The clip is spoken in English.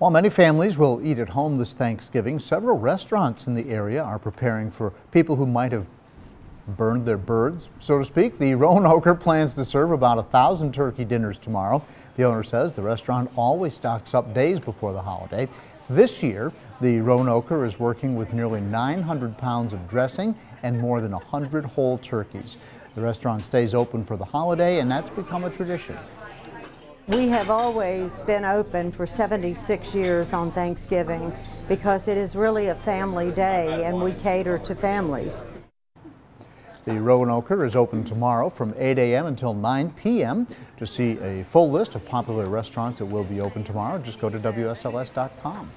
While many families will eat at home this Thanksgiving, several restaurants in the area are preparing for people who might have burned their birds, so to speak. The Roanoker plans to serve about a thousand turkey dinners tomorrow. The owner says the restaurant always stocks up days before the holiday. This year, the Roanoker is working with nearly 900 pounds of dressing and more than 100 whole turkeys. The restaurant stays open for the holiday, and that's become a tradition. We have always been open for 76 years on Thanksgiving because it is really a family day and we cater to families. The Roanoker is open tomorrow from 8 a.m. until 9 p.m. To see a full list of popular restaurants that will be open tomorrow, just go to WSLS.com.